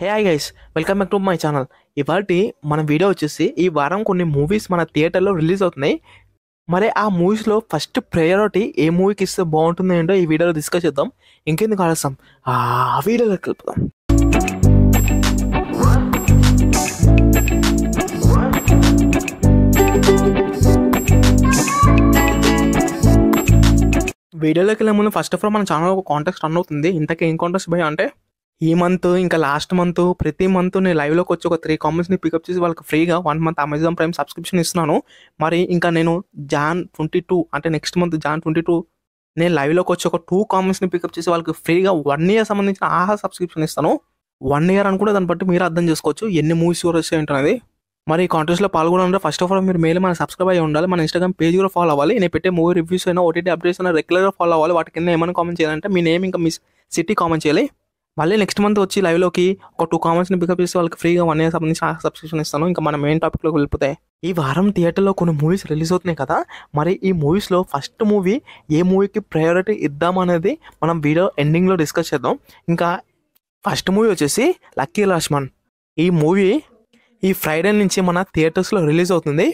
Hey hi guys welcome back to my channel ఇవాటి మన video వచ్చేసి ఈ వారం కొన్ని మూవీస్ మన థియేటర్లో రిలీజ్ అవుతున్నాయి. మరి ఆ మూవీస్లో ఫస్ట్ ప్రయారిటీ ఏ మూవీకి ఇస్తే బాగుంటుంది ఏంటో ఈ వీడియోలో డిస్కస్ చేద్దాం. ఇంకెందుకు ఆలస్యం? ఆ వీడియోలో కలుపుదాం వీడియోలోకి వెళ్ళే ముందు ఫస్ట్ ఆఫ్ ఆల్ మన ఛానల్ ఒక కాంటాక్ట్ రన్ అవుతుంది. ఇంతకీ ఏం కాంటాక్ట్ భయ అంటే? ఈ మంత్ ఇంకా లాస్ట్ మంత్ ప్రతి మంత్ నేను లైవ్లోకి వచ్చి ఒక త్రీ కామెంట్స్ని పికప్ చేసి వాళ్ళకి ఫ్రీగా one month Amazon Prime subscription ఇస్తున్నాను. మరి ఇంకా నేను జాన్ ట్వంటీ టూ అంటే next month Jan twenty two నేను లైవ్లోకి వచ్చి ఒక టూ కామెంట్స్ని పికప్ చేసి వాళ్ళకి ఫ్రీగా వన్ ఇయర్ సంబంధించిన ఆహా సబ్స్క్రిప్షన్ ఇస్తాను. వన్ ఇయర్ అనుకుంటే దాన్ని బట్టి మీరు అర్థం చేసుకోవచ్చు. ఎన్ని మూవీస్ కూడా వచ్చాయంటున్నది ఏంటనేది మరి ఈ కాంటెస్ట్లో పాల్గొనాలంటే ఫస్ట్ ఆఫ్ ఆల్ మీరు మెయిల్ మన సబ్స్క్రైబ్ అయ్యి ఉండాలి. మన ఇన్స్టాగ్రామ్ పేజ్ కూడా ఫాలో అవ్వాలి. నేను పెట్టే మూవీ రివ్యూస్ అయినా ఓటీటీ అప్డేట్స్ అయినా రెగ్యులర్గా ఫాలో అవ్వాలి. వాటి కింద ఏమైనా కామెంట్ చేయాలంటే మీ నేమ్ ఇంకా మీ సిటీ కామెంట్ చేయాలి. మళ్ళీ నెక్స్ట్ మంత్ వచ్చి లైవ్లోకి ఒక టూ కామెంట్స్ని పికప్ చేసి వాళ్ళకి ఫ్రీగా వన్ ఇయర్ సంబంధించి సబ్స్క్రిప్షన్ ఇస్తాను. ఇంకా మన మెయిన్ టాపిక్లోకి వెళ్ళిపోతాయి ఈ వారం థియేటర్లో కొన్ని మూవీస్ రిలీజ్ అవుతున్నాయి కదా మరి ఈ మూవీస్లో ఫస్ట్ మూవీ ఏ మూవీకి ప్రయారిటీ ఇద్దామనేది మనం వీడియో ఎండింగ్లో డిస్కస్ చేద్దాం. ఇంకా ఫస్ట్ మూవీ వచ్చేసి లక్కీ లక్ష్మణ్. ఈ మూవీ ఈ ఫ్రైడే నుంచి మన థియేటర్స్లో రిలీజ్ అవుతుంది.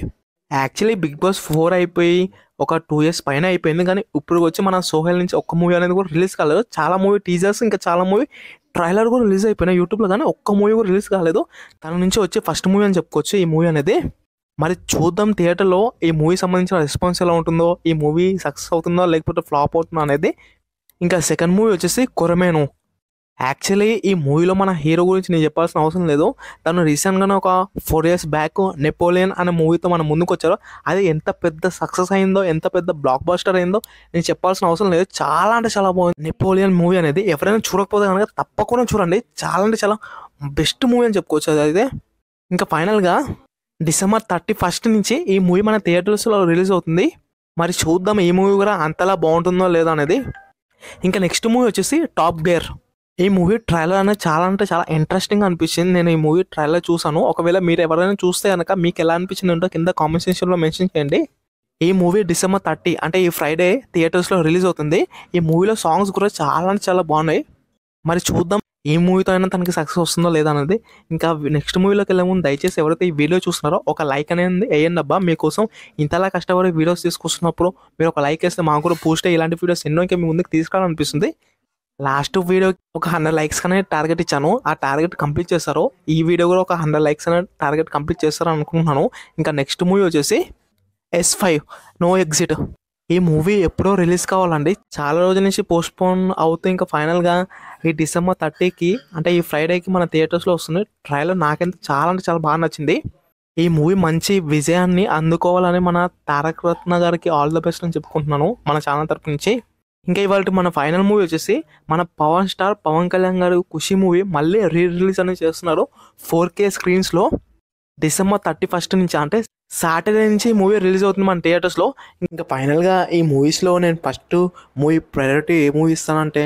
యాక్చువల్లీ బిగ్ బాస్ ఫోర్ అయిపోయి ఒక టూ ఇయర్స్ పైన అయిపోయింది. కానీ ఇప్పుడు వచ్చి మన సోహెల్ నుంచి ఒక్క మూవీ అనేది కూడా రిలీజ్ కాలేదు. చాలా మూవీ టీజర్స్ ఇంకా చాలా మూవీ ట్రైలర్ కూడా రిలీజ్ అయిపోయినాయి యూట్యూబ్లో కానీ ఒక్క మూవీ కూడా రిలీజ్ కాలేదు. తన నుంచి వచ్చే ఫస్ట్ మూవీ అని చెప్పుకోవచ్చు ఈ మూవీ అనేది. మరి చూద్దాం థియేటర్లో ఈ మూవీ సంబంధించిన రెస్పాన్స్ ఎలా ఉంటుందో ఈ మూవీ సక్సెస్ అవుతుందో లేకపోతే ఫ్లాప్ అవుతుందో అనేది. ఇంకా సెకండ్ మూవీ వచ్చేసి కొరమేను. యాక్చువల్లీ ఈ మూవీలో మన హీరో గురించి నేను చెప్పాల్సిన అవసరం లేదు. తను రీసెంట్గానే ఒక ఫోర్ ఇయర్స్ బ్యాక్ నెపోలియన్ అనే మూవీతో మన ముందుకు వచ్చారు. అది ఎంత పెద్ద సక్సెస్ అయిందో ఎంత పెద్ద బ్లాక్ బస్టర్ అయిందో నేను చెప్పాల్సిన అవసరం లేదు. చాలా అంటే చాలా బాగుంది. నెపోలియన్ మూవీ అనేది ఎవరైనా చూడకపోతే కనుక తప్పకుండా చూడండి. చాలా అంటే చాలా బెస్ట్ మూవీ అని చెప్పుకోవచ్చు అది. అయితే ఇంకా ఫైనల్గా డిసెంబర్ థర్టీ ఫస్ట్ నుంచి ఈ మూవీ మన థియేటర్స్లో రిలీజ్ అవుతుంది. మరి చూద్దాం ఈ మూవీ కూడా అంతలా బాగుంటుందో లేదో అనేది. ఇంకా నెక్స్ట్ మూవీ వచ్చేసి టాప్ గేర్. ఈ మూవీ ట్రైలర్ అనేది చాలా అంటే చాలా ఇంట్రెస్టింగ్ అనిపించింది. నేను ఈ మూవీ ట్రైలర్ చూసాను ఒకవేళ మీరు ఎవరైనా చూస్తే కనుక మీకు ఎలా అనిపించింది ఉంటో కింద కామెంట్ సెక్షన్లో మెన్షన్ చేయండి. ఈ మూవీ డిసెంబర్ థర్టీ అంటే ఈ ఫ్రైడే థియేటర్స్లో రిలీజ్ అవుతుంది. ఈ మూవీలో సాంగ్స్ కూడా చాలా అంటే చాలా బాగున్నాయి. మరి చూద్దాం ఈ మూవీతో అయినా తనకి సక్సెస్ వస్తుందో లేదా అనేది ఇంకా నెక్స్ట్ మూవీలోకి వెళ్ళే ముందు దయచేసి ఎవరైతే ఈ వీడియో చూస్తున్నారో ఒక లైక్ అనేది వేయండి అబ్బా. మీకోసం ఇంతలా కష్టపడి వీడియోస్ తీసుకొస్తున్నప్పుడు మీరు ఒక లైక్ వేస్తే మాకు కూడా పూస్ట్ ఇలాంటి వీడియోస్ ఎన్నో ఇంకా మీ ముందుకు తీసుకురావాలనిపిస్తుంది. లాస్ట్ వీడియో ఒక హండ్రెడ్ లైక్స్ అనే టార్గెట్ ఇచ్చాను. ఆ టార్గెట్ కంప్లీట్ చేస్తారు ఈ వీడియో కూడా ఒక హండ్రెడ్ లైక్స్ అనే టార్గెట్ కంప్లీట్ చేస్తారు అనుకుంటున్నాను. ఇంకా నెక్స్ట్ మూవీ వచ్చేసి ఎస్ ఫైవ్ నో ఎగ్జిట్ ఈ మూవీ ఎప్పుడో రిలీజ్ కావాలండి. చాలా రోజుల నుంచి పోస్ట్పోన్ అవుతూ ఇంకా ఫైనల్గా ఈ డిసెంబర్ థర్టీకి అంటే ఈ ఫ్రైడేకి మన థియేటర్స్లో వస్తుంది. ట్రైలర్ నాకెంత చాలా అంటే చాలా బాగా నచ్చింది. ఈ మూవీ మంచి విజయాన్ని అందుకోవాలని మన తారక రత్న గారికి ఆల్ ద బెస్ట్ అని చెప్పుకుంటున్నాను. మన ఛానల్ తరపు నుంచి. ఇంకా ఇవాళ మన ఫైనల్ మూవీ వచ్చేసి మన పవన్ స్టార్ పవన్ కళ్యాణ్ గారు ఖుషి మూవీ మళ్ళీ రీ రిలీజ్ అనేది చేస్తున్నారు. ఫోర్ కే స్క్రీన్స్లో డిసెంబర్ థర్టీ ఫస్ట్ నుంచి అంటే సాటర్డే నుంచి మూవీ రిలీజ్ అవుతుంది మన థియేటర్స్లో ఇంకా ఫైనల్గా ఈ మూవీస్లో నేను ఫస్ట్ మూవీ ప్రయారిటీ ఏ మూవీ ఇస్తానంటే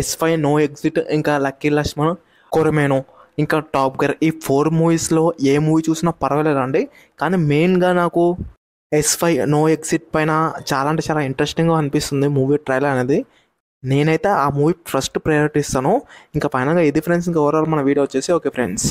ఎస్ ఫైవ్ నో ఎగ్జిట్ ఇంకా లక్కీ లక్ష్మణ్ కొరమేను ఇంకా టాప్ గర్ ఈ ఫోర్ మూవీస్లో ఏ మూవీ చూసినా పర్వాలేదండి. కానీ మెయిన్గా నాకు ఎస్ ఫైవ్ నో ఎగ్జిట్ పైన చాలా అంటే చాలా ఇంట్రెస్టింగ్గా అనిపిస్తుంది మూవీ ట్రైలర్ అనేది. నేనైతే ఆ మూవీ ఫస్ట్ ప్రయారిటీ ఇస్తాను. ఇంకా ఫైనల్గా ఇది ఫ్రెండ్స్ ఇంకా ఓవరాల్ మన వీడియో వచ్చేసి ఓకే ఫ్రెండ్స్